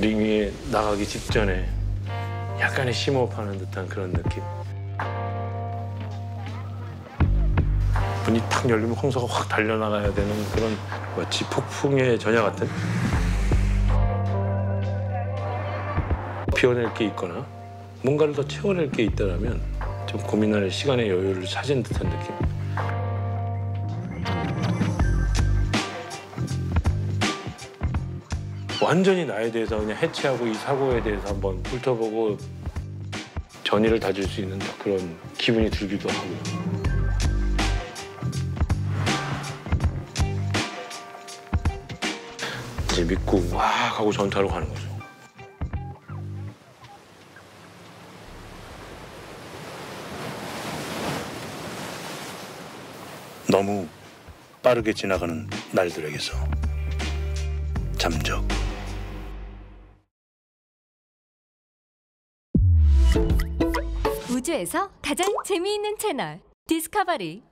링 위에 나가기 직전에 약간의 심호흡하는 듯한 그런 느낌. 문이 탁 열리면 홍서가 확 달려나가야 되는 그런 마치 폭풍의 전야 같은 비워낼 게 있거나 뭔가를 더 채워낼 게 있다면 좀 고민할 시간의 여유를 찾은 듯한 느낌. 완전히 나에 대해서 그냥 해체하고 이 사고에 대해서 한번 훑어보고 전의를 다질 수 있는 그런 기분이 들기도 하고. 이제 믿고 와 하고 전투하러 가는 거죠. 너무 빠르게 지나가는 날들에게서 잠적 우주에서 가장 재미있는 채널 디스커버리